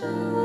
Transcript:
show.